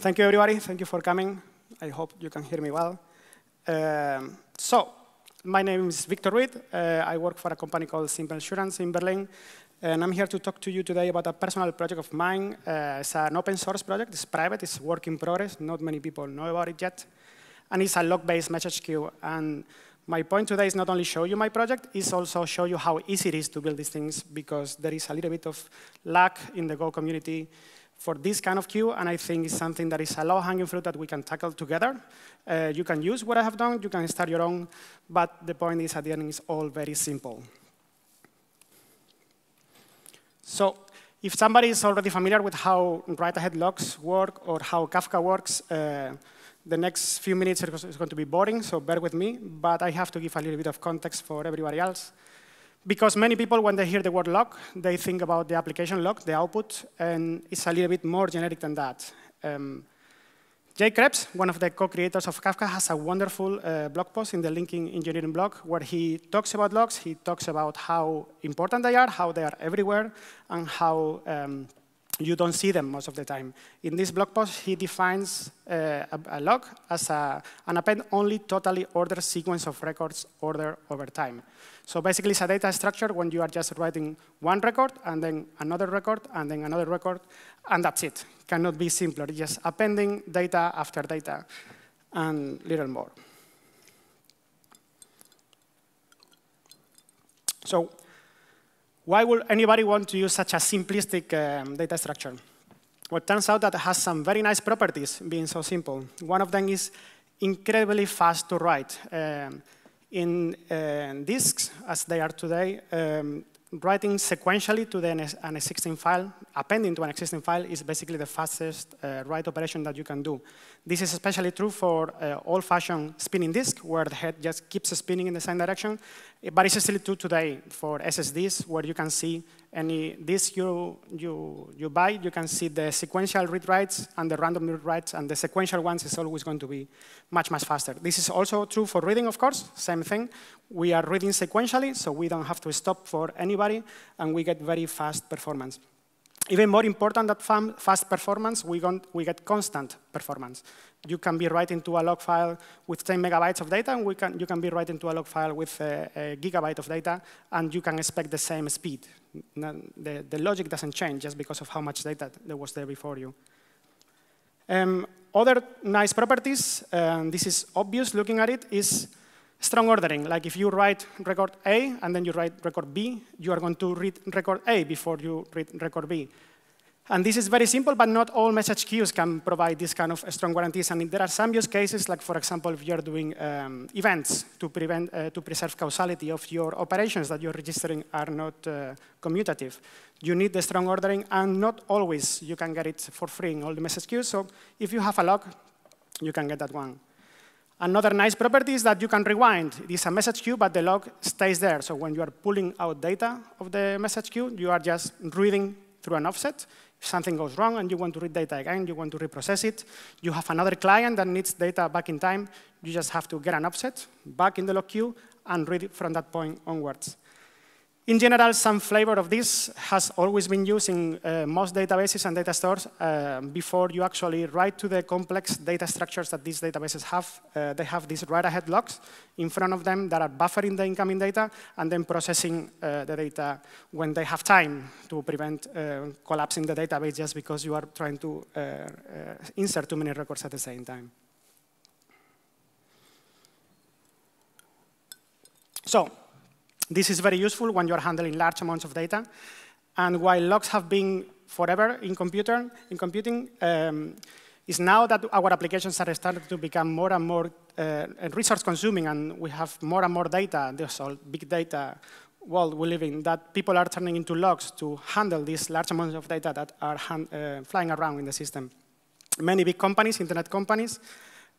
thank you, everybody. Thank you for coming. I hope you can hear me well. Um, so, my name is Victor Ruiz. Uh, I work for a company called Simplesurance in Berlin. And I'm here to talk to you today about a personal project of mine. Uh, it's an open source project. It's private. It's work in progress. Not many people know about it yet. And it's a log-based message queue. And my point today is not only show you my project, it's also show you how easy it is to build these things because there is a little bit of lack in the Go community for this kind of queue, and I think it's something that is a low-hanging fruit that we can tackle together. Uh, you can use what I have done, you can start your own, but the point is at the end it's all very simple. So if somebody is already familiar with how write-ahead logs work or how Kafka works, uh, the next few minutes is going to be boring, so bear with me, but I have to give a little bit of context for everybody else. Because many people, when they hear the word log, they think about the application log, the output, and it's a little bit more generic than that. Um, Jay Kreps, one of the co-creators of Kafka, has a wonderful uh, blog post in the LinkedIn engineering blog where he talks about logs, he talks about how important they are, how they are everywhere, and how um, you don't see them most of the time. In this blog post, he defines uh, a, a, log as a, an append-only totally ordered sequence of records ordered over time. So basically, it's a data structure when you are just writing one record, and then another record, and then another record, and that's it. Cannot be simpler. Just appending data after data, and little more. So why would anybody want to use such a simplistic um, data structure? Well, it turns out that it has some very nice properties being so simple. One of them is incredibly fast to write. Um, in uh, disks, as they are today, um, writing sequentially to the, an existing file, appending to an existing file, is basically the fastest uh, write operation that you can do. This is especially true for uh, old-fashioned spinning disk, where the head just keeps spinning in the same direction. Eh, but it's still true today for SSDs, where you can see any disk you, you, you buy, you can see the sequential read writes and the random read writes, and the sequential ones is always going to be much, much faster. This is also true for reading, of course, same thing. We are reading sequentially, so we don't have to stop for anybody, and we get very fast performance. Even more important than fast performance, we, we, get constant performance. You can be writing to a log file with 10 megabytes of data, and can, you can be writing to a log file with a, a, gigabyte of data, and you can expect the same speed. The, the, logic doesn't change just because of how much data there was there before you. Um, other nice properties, um, this is obvious looking at it, is strong ordering. Like if you write record A and then you write record B, you are going to read record A before you read record B. And this is very simple, but not all message queues can provide this kind of strong guarantees. And there are some use cases, like for example, if you're doing um, events to, prevent, uh, to preserve causality of your operations that you're registering are not uh, commutative. You need the strong ordering, and not always you can get it for free in all the message queues. So if you have a log, you can get that one. Another nice property is that you can rewind. It is a message queue, but the log stays there. So when you are pulling out data of the message queue, you are just reading through an offset. If something goes wrong and you want to read data again, you want to reprocess it, you have another client that needs data back in time, you just have to get an offset back in the log queue and read it from that point onwards. In general, some flavor of this has always been used in uh, most databases and data stores uh, before you actually write to the complex data structures that these databases have. Uh, they have these write-ahead logs in front of them that are buffering the incoming data and then processing uh, the data when they have time to prevent uh, collapsing the database just because you are trying to uh, insert too many records at the same time. So this is very useful when you're handling large amounts of data. And while logs have been forever in, computer, in computing, um, is now that our applications are starting to become more and more uh, resource consuming and we have more and more data, this all big data world we live in, that people are turning into logs to handle these large amounts of data that are uh, flying around in the system. Many big companies, internet companies,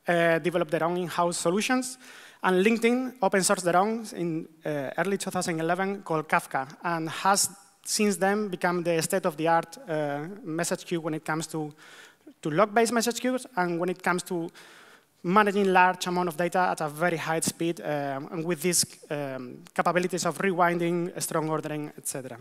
uh, develop their own in-house solutions. And LinkedIn open sourced their own in uh, early 2011 called Kafka and has since then become the state-of-the-art uh, message queue when it comes to, to log-based message queues and when it comes to managing large amount of data at a very high speed um, and with these um, capabilities of rewinding, strong ordering, etc.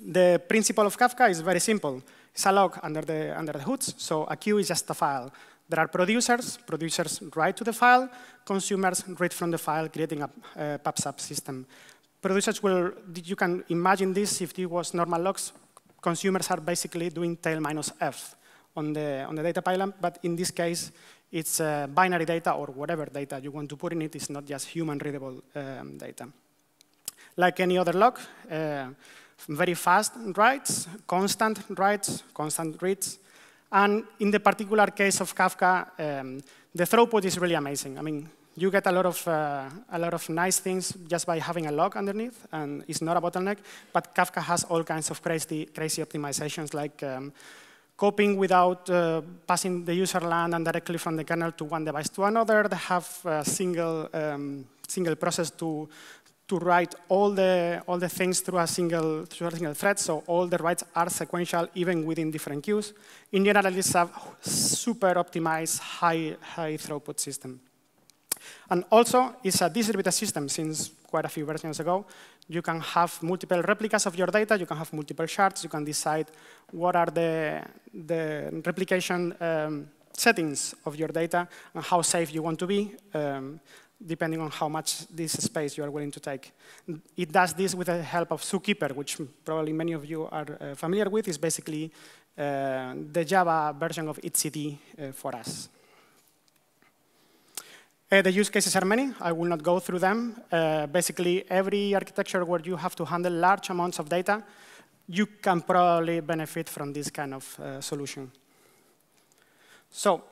The principle of Kafka is very simple. It's a log under the, under the hoods, so a queue is just a file. There are producers, producers write to the file, consumers read from the file, creating a uh, PubSub system. Producers will, you can imagine this if it was normal logs, consumers are basically doing tail minus F on the, on the data pipeline, but in this case, it's uh, binary data or whatever data you want to put in it. It's not just human-readable um, data. Like any other log, uh, very fast writes, constant writes, constant reads, and in the particular case of Kafka, um, the throughput is really amazing. I mean, you get a lot of uh, a lot of nice things just by having a log underneath, and it's not a bottleneck. But Kafka has all kinds of crazy crazy optimizations like um, copying without uh, passing the user land and directly from the kernel to one device to another. They have a single um, single process to to write all the all the things through a single through a single thread. So all the writes are sequential, even within different queues. In general, it's a super optimized, high high throughput system. And also, it's a distributed system since quite a few versions ago. You can have multiple replicas of your data. You can have multiple shards. You can decide what are the, the replication um, settings of your data and how safe you want to be, um, depending on how much this space you are willing to take. It does this with the help of Zookeeper, which probably many of you are uh, familiar with. It's basically uh, the Java version of etcd uh, for us. Uh, the use cases are many. I will not go through them. Uh, basically, every architecture where you have to handle large amounts of data, you can probably benefit from this kind of uh, solution. So,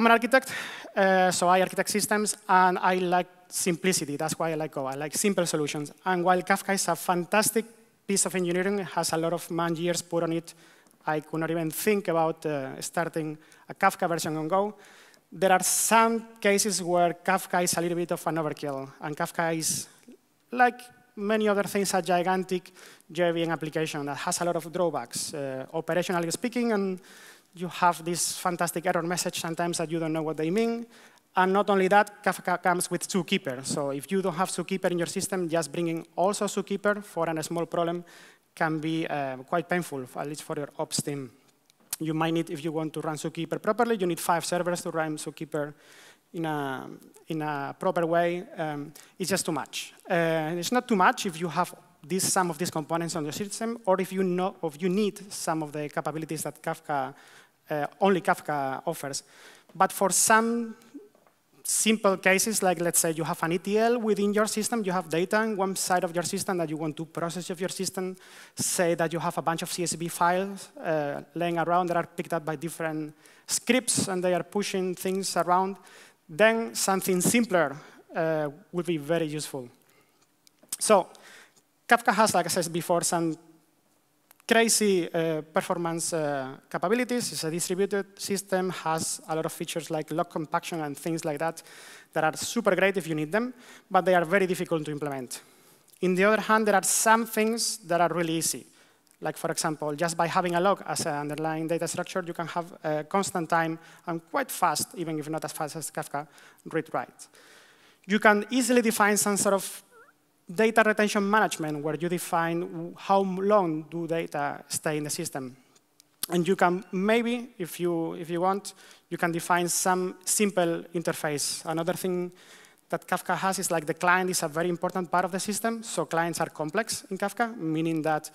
I'm an architect, uh, so I architect systems, and I like simplicity. That's why I like Go. I like simple solutions. And while Kafka is a fantastic piece of engineering, it has a lot of man years put on it, I could not even think about uh, starting a Kafka version on Go there are some cases where Kafka is a little bit of an overkill, and Kafka is, like many other things, a gigantic JVM application that has a lot of drawbacks, uh, operationally speaking, and you have this fantastic error message sometimes that you don't know what they mean. And not only that, Kafka comes with Zookeeper. So if you don't have Zookeeper in your system, just bringing also Zookeeper for a small problem can be uh, quite painful, at least for your ops team you might need, if you want to run Zookeeper properly, you need five servers to run Zookeeper in a, in a proper way. Um, it's just too much. Uh, it's not too much if you have this, some of these components on your system, or if you, know, if you need some of the capabilities that Kafka, uh, only Kafka offers. But for some simple cases, like let's say you have an ETL within your system, you have data on one side of your system that you want to process of your system, say that you have a bunch of CSV files uh, laying around that are picked up by different scripts and they are pushing things around, then something simpler uh, would be very useful. So Kafka has, like I said before, some crazy uh, performance uh, capabilities. It's a distributed system, has a lot of features like log compaction and things like that that are super great if you need them, but they are very difficult to implement. In the other hand, there are some things that are really easy. Like, for example, just by having a log as an underlying data structure, you can have a constant time and quite fast, even if not as fast as Kafka, read-write. You can easily define some sort of data retention management, where you define how long do data stay in the system. And you can maybe, if you, if you want, you can define some simple interface. Another thing that Kafka has is like the client is a very important part of the system. So clients are complex in Kafka, meaning that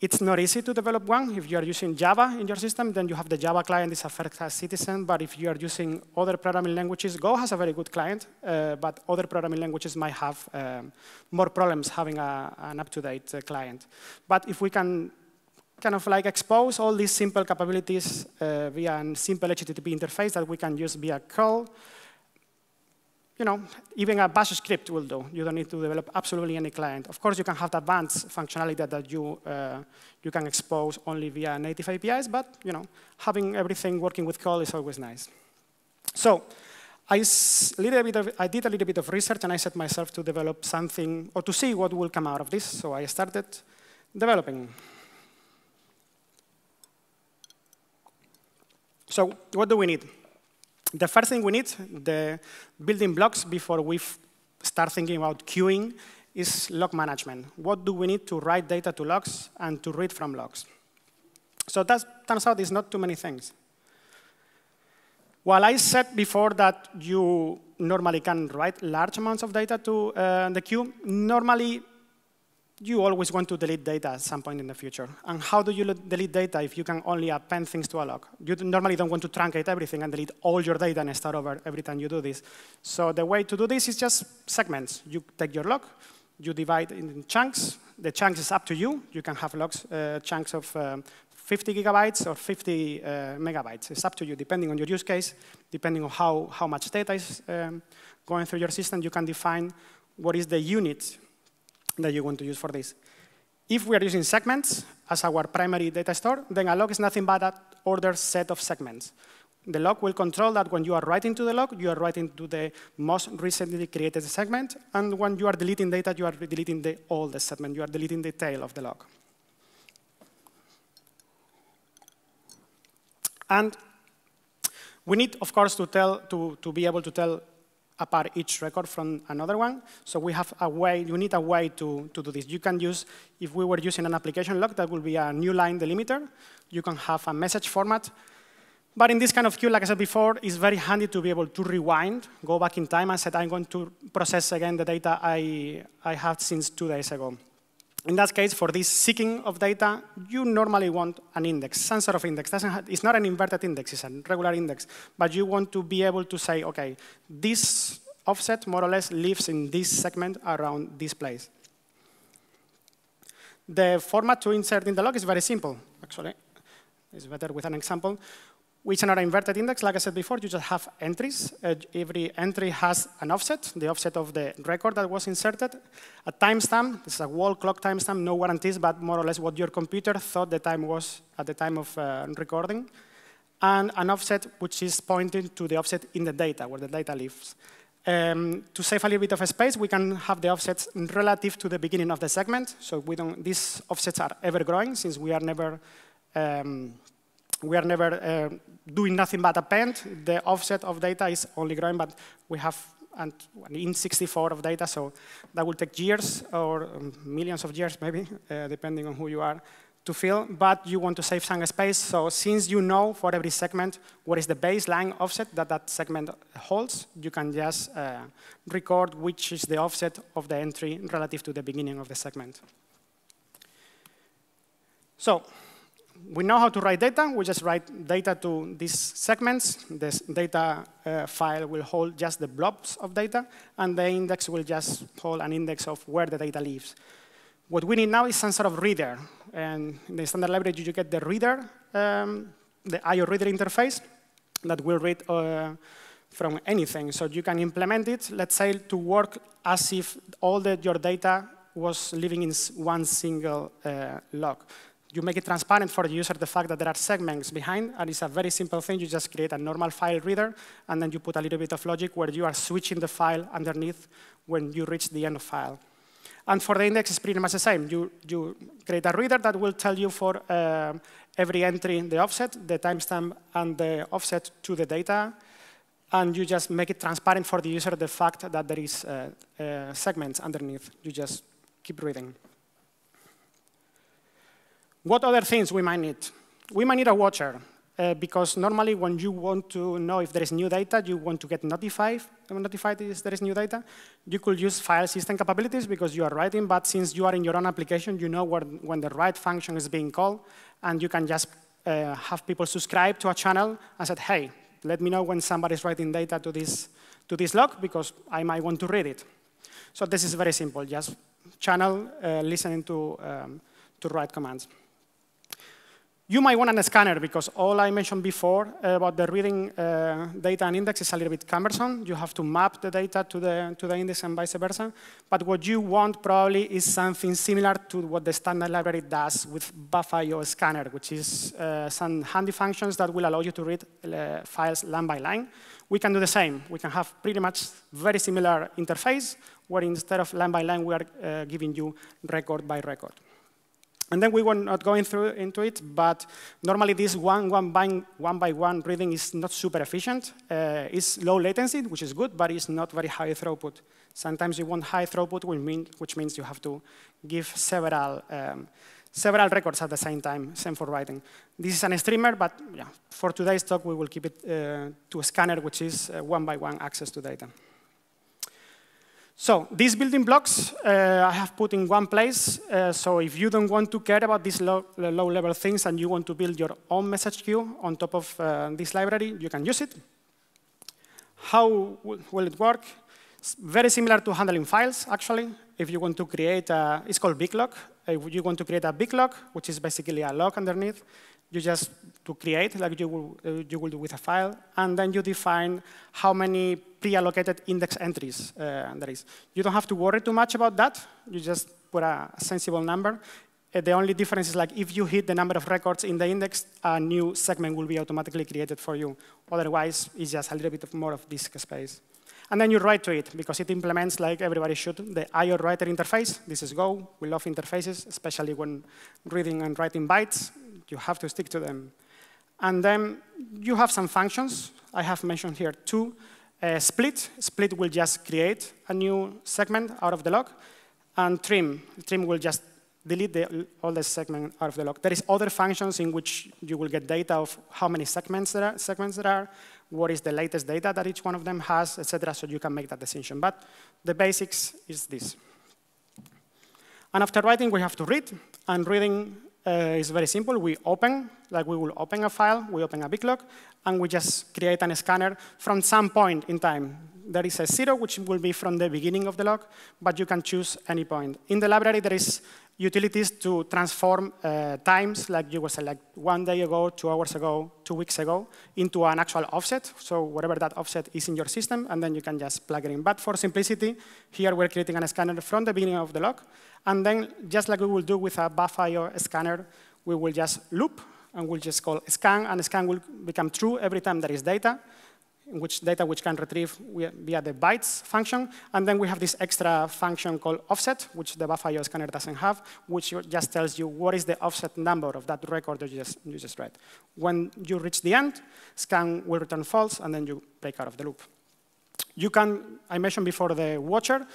it's not easy to develop one. If you are using Java in your system, then you have the Java client is a first-class citizen. But if you are using other programming languages, Go has a very good client, uh, but other programming languages might have um, more problems having a, an up-to-date uh, client. But if we can kind of like expose all these simple capabilities uh, via a simple HTTP interface that we can use via curl, you know, even a bash script will do. You don't need to develop absolutely any client. Of course, you can have advanced functionality that you, uh, you can expose only via native APIs, but you know, having everything working with curl is always nice. So I, little bit of, I did a little bit of research, and I set myself to develop something, or to see what will come out of this. So I started developing. So what do we need? The first thing we need, the building blocks before we start thinking about queuing, is log management. What do we need to write data to logs and to read from logs? So that turns out it's not too many things. While I said before that you normally can write large amounts of data to uh, the queue, normally you always want to delete data at some point in the future. And how do you delete data if you can only append things to a log? You normally don't want to truncate everything and delete all your data and start over every time you do this. So the way to do this is just segments. You take your log, you divide in chunks. The chunks is up to you. You can have logs, uh, chunks of um, 50 gigabytes or 50 uh, megabytes. It's up to you, depending on your use case, depending on how, how much data is um, going through your system, you can define what is the unit that you want to use for this. If we are using segments as our primary data store, then a log is nothing but an ordered set of segments. The log will control that when you are writing to the log, you are writing to the most recently created segment, and when you are deleting data, you are deleting the oldest segment. You are deleting the tail of the log. And we need, of course, to, tell, to, to be able to tell apart each record from another one. So we have a way, you need a way to, to do this. You can use, if we were using an application log, that would be a new line delimiter. You can have a message format. But in this kind of queue, like I said before, it's very handy to be able to rewind, go back in time and say, I'm going to process again the data I, I had since two days ago. In that case, for this seeking of data, you normally want an index, some sort of index. It's not an inverted index, it's a regular index. But you want to be able to say, OK, this offset more or less lives in this segment around this place. The format to insert in the log is very simple, actually. It's better with an example which are an inverted index, like I said before, you just have entries. Uh, every entry has an offset, the offset of the record that was inserted. A timestamp, this is a wall clock timestamp, no guarantees, but more or less what your computer thought the time was at the time of uh, recording. And an offset which is pointing to the offset in the data, where the data lives. Um, to save a little bit of space, we can have the offsets relative to the beginning of the segment. So we don't, these offsets are ever growing since we are never um, we are never uh, doing nothing but append. The offset of data is only growing, but we have an int64 of data, so that will take years or um, millions of years, maybe, uh, depending on who you are, to fill. But you want to save some space, so since you know for every segment what is the baseline offset that that segment holds, you can just uh, record which is the offset of the entry relative to the beginning of the segment. So we know how to write data. We just write data to these segments. This data uh, file will hold just the blobs of data, and the index will just hold an index of where the data lives. What we need now is some sort of reader. And in the standard library, you get the reader, um, the IO reader interface that will read uh, from anything. So you can implement it, let's say, to work as if all the, your data was living in one single uh, log you make it transparent for the user the fact that there are segments behind, and it's a very simple thing. You just create a normal file reader, and then you put a little bit of logic where you are switching the file underneath when you reach the end of file. And for the index, it's pretty much the same. You, you create a reader that will tell you for uh, every entry the offset, the timestamp, and the offset to the data. And you just make it transparent for the user the fact that there is uh, uh, segments underneath. You just keep reading. What other things we might need? We might need a watcher, uh, because normally when you want to know if there is new data, you want to get notified, notified if there is new data. You could use file system capabilities because you are writing, but since you are in your own application, you know where, when the write function is being called, and you can just uh, have people subscribe to a channel and say, hey, let me know when somebody is writing data to this, to this log because I might want to read it. So this is very simple, just channel uh, listening to, um, to write commands. You might want a scanner because all I mentioned before about the reading uh, data and index is a little bit cumbersome. You have to map the data to the, to the index and vice versa. But what you want probably is something similar to what the standard library does with BufIO scanner, which is uh, some handy functions that will allow you to read uh, files line by line. We can do the same. We can have pretty much very similar interface, where instead of line by line, we are uh, giving you record by record. And then we were not going through into it, but normally this one, one, by, one by one reading is not super efficient. Uh, it's low latency, which is good, but it's not very high throughput. Sometimes you want high throughput, which, mean, which means you have to give several, um, several records at the same time, same for writing. This is an streamer, but yeah, for today's talk, we will keep it uh, to a scanner, which is uh, one by one access to data. So these building blocks uh, I have put in one place. Uh, so if you don't want to care about these low-level low things and you want to build your own message queue on top of uh, this library, you can use it. How will it work? It's very similar to handling files, actually. If you want to create a, it's called big. If you want to create a big which is basically a log underneath, you just to create like you will, uh, you will do with a file, and then you define how many pre-allocated index entries uh, there is. You don't have to worry too much about that. You just put a, sensible number. Uh, the only difference is like if you hit the number of records in the index, a new segment will be automatically created for you. Otherwise, it's just a little bit of more of disk space. And then you write to it, because it implements, like everybody should, the IO writer interface. This is Go. We love interfaces, especially when reading and writing bytes. You have to stick to them. And then you have some functions. I have mentioned here two. Uh, split. Split will just create a new segment out of the log. And trim. Trim will just delete the, all the segment out of the log. There is other functions in which you will get data of how many segments there are, segments there are what is the latest data that each one of them has, etc., so you can make that decision. But the basics is this. And after writing, we have to read, and reading uh, is very simple. We open, like we will open a file, we open a BigLog, and we just create a scanner from some point in time. There is a zero, which will be from the beginning of the log, but you can choose any point. In the library, there is utilities to transform uh, times, like you will say, like one day ago, two hours ago, two weeks ago, into an actual offset. So whatever that offset is in your system, and then you can just plug it in. But for simplicity, here we're creating a scanner from the beginning of the log. And then, just like we will do with a BufIO scanner, we will just loop, and we'll just call scan, and scan will become true every time there is data which data which can retrieve via the bytes function. And then we have this extra function called offset, which the BufIO scanner doesn't have, which just tells you what is the offset number of that record that you just, you just read. When you reach the end, scan will return false, and then you break out of the loop. You can, I mentioned before the watcher,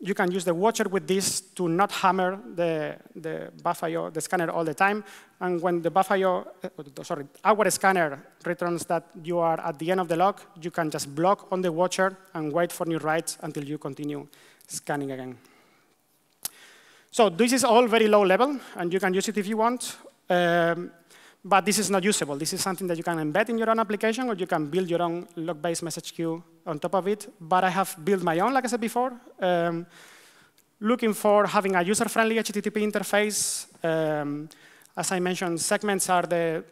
you can use the watcher with this to not hammer the, the BufIO, the scanner all the time. And when the BufIO, uh, sorry, our scanner returns that you are at the end of the log, you can just block on the watcher and wait for new writes until you continue scanning again. So this is all very low level, and you can use it if you want. Um, but this is not usable. This is something that you can embed in your own application, or you can build your own log-based message queue on top of it. But I have built my own, like I said before, um, looking for having a user-friendly HTTP interface. Um, as I mentioned, segments are the,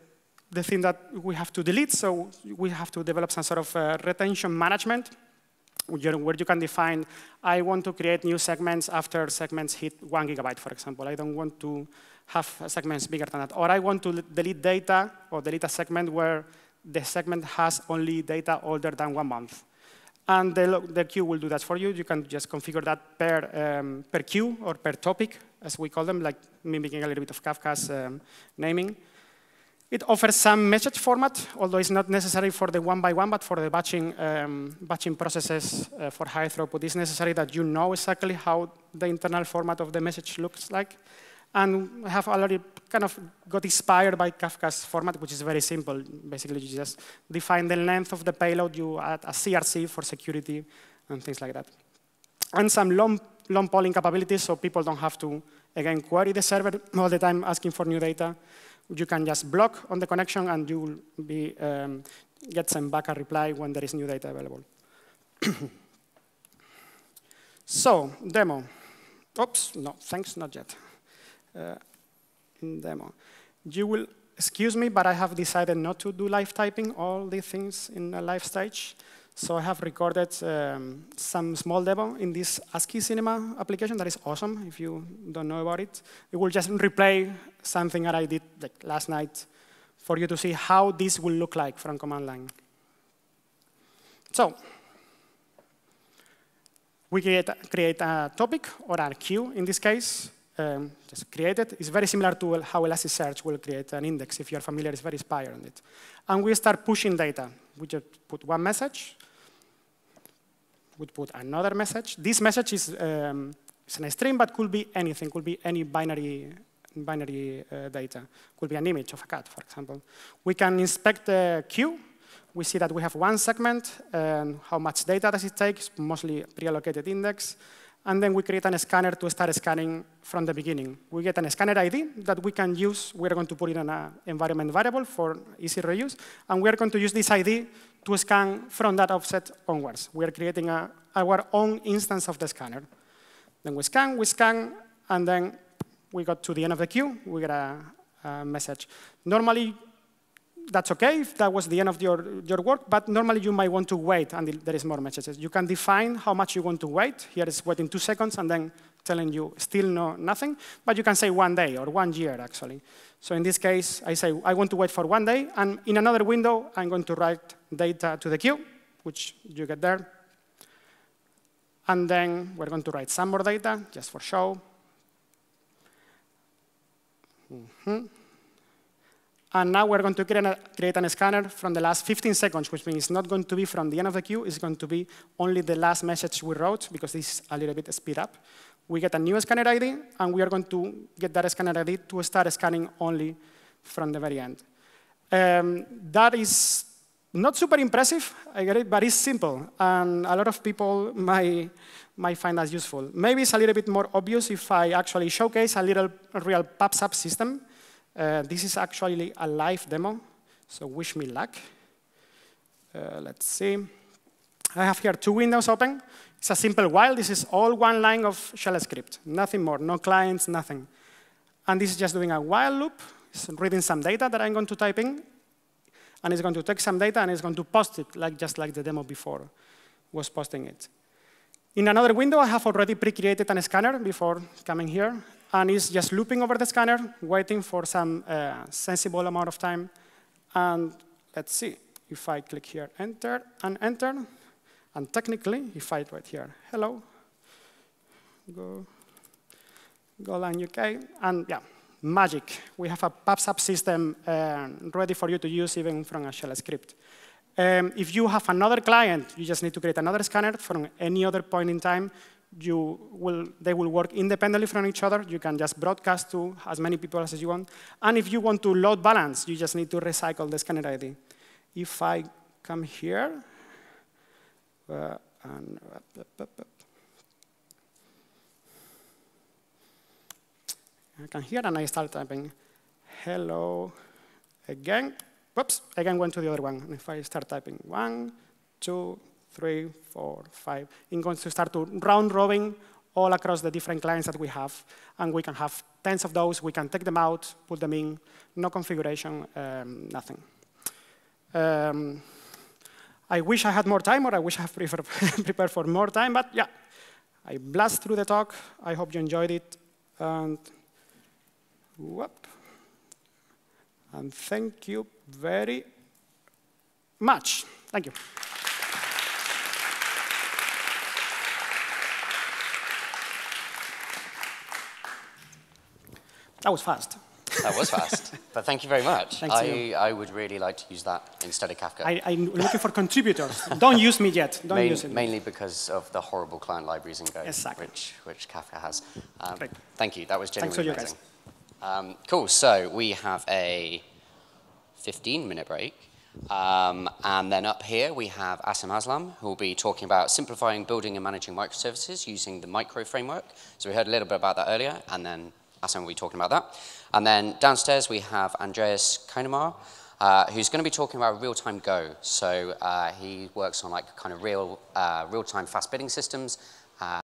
the thing that we have to delete, so we have to develop some sort of uh, retention management where you can define, I want to create new segments after segments hit one gigabyte, for example. I don't want to have segments bigger than that. Or I want to delete data or delete a segment where the segment has only data older than one month. And the, the queue will do that for you. You can just configure that per, um, per queue or per topic, as we call them, like mimicking a little bit of Kafka's um, naming. It offers some message format, although it's not necessary for the one by one, but for the batching, um, batching processes uh, for high throughput, it's necessary that you know exactly how the internal format of the message looks like. And I have already kind of got inspired by Kafka's format, which is very simple. Basically, you just define the length of the payload, you add a CRC for security, and things like that. And some long, long polling capabilities, so people don't have to, again, query the server all the time asking for new data. You can just block on the connection, and you will be, um, get some back a reply when there is new data available. so, demo. Oops, no, thanks, not yet. Uh, demo. You will excuse me, but I have decided not to do live typing, all these things in a live stage. So I have recorded um, some small demo in this asciinema application that is awesome if you don't know about it. It will just replay something that I did like last night for you to see how this will look like from command line. So we create, create a topic or a queue in this case um, just created. It's very similar to how Elasticsearch will create an index. If you're familiar, it's very inspired on it. And we start pushing data. We just put one message. We put another message. This message is um, it's a string, but could be anything. Could be any binary binary uh, data. Could be an image of a cat, for example. We can inspect the queue. We see that we have one segment, and how much data does it take? It's mostly pre-allocated index. And then we create a scanner to start scanning from the beginning. We get a scanner ID that we can use. We're going to put it in an environment variable for easy reuse. And we're going to use this ID to scan from that offset onwards. We are creating a, our own instance of the scanner. Then we scan, we scan, and then we got to the end of the queue, we get a, a message. Normally, that's okay if that was the end of your, your work, but normally you might want to wait until there is more messages. You can define how much you want to wait. Here is waiting two seconds and then telling you still no, nothing, but you can say one day or one year, actually. So in this case, I say I want to wait for one day, and in another window, I'm going to write data to the queue, which you get there. And then we're going to write some more data, just for show. Mm -hmm. And now we're going to create a, create scanner from the last 15 seconds, which means it's not going to be from the end of the queue, it's going to be only the last message we wrote, because this is a little bit speed up. We get a new scanner ID, and we are going to get that scanner ID to start scanning only from the very end. Um, that is not super impressive, I get it, but it's simple, and a lot of people might, might find that useful. Maybe it's a little bit more obvious if I actually showcase a little real PubSub system uh, this is actually a live demo, so wish me luck. Uh, let's see. I have here two windows open. It's a simple while. This is all one line of shell script, nothing more, no clients, nothing. And this is just doing a while loop. It's reading some data that I'm going to type in, and it's going to take some data and it's going to post it, like just like the demo before was posting it. In another window, I have already pre-created a scanner before coming here, and it's just looping over the scanner, waiting for some uh, sensible amount of time. And let's see, if I click here, enter, and enter, and technically, if I write here, hello, go, Golang UK, and yeah, magic. We have a PubSub system uh, ready for you to use even from a shell script. Um, if you have another client, you just need to create another scanner from any other point in time you will, they will work independently from each other. You can just broadcast to as many people as you want. And if you want to load balance, you just need to recycle the scanner ID. If I come here, uh, and, I can hear and I start typing hello again. Whoops, again went to the other one. And if I start typing one, two, three, four, five. I'm going to start to round robin all across the different clients that we have. And we can have tens of those. We can take them out, put them in, no configuration, um, nothing. Um, I wish I had more time, or I wish I had prepared for more time, but yeah, I blast through the talk. I hope you enjoyed it. And whoop. And thank you very much. Thank you. That was fast. That was fast. but thank you very much. Thanks I, I would really like to use that instead of Kafka. I, am looking for contributors. Don't use me yet. Don't Main, use it. Mainly because of the horrible client libraries in Go, exactly. which, which Kafka has. Um, Great. Thank you. That was genuinely Thanks amazing. Um, cool. So we have a 15-minute break. Um, and then up here, we have Asim Aslam, who will be talking about simplifying building and managing microservices using the micro framework. So we heard a little bit about that earlier, and then Asim will be talking about that. And then downstairs we have Andreas Koenemar, uh, who's going to be talking about real-time Go. So uh, he works on like kind of real, uh, real-time fast bidding systems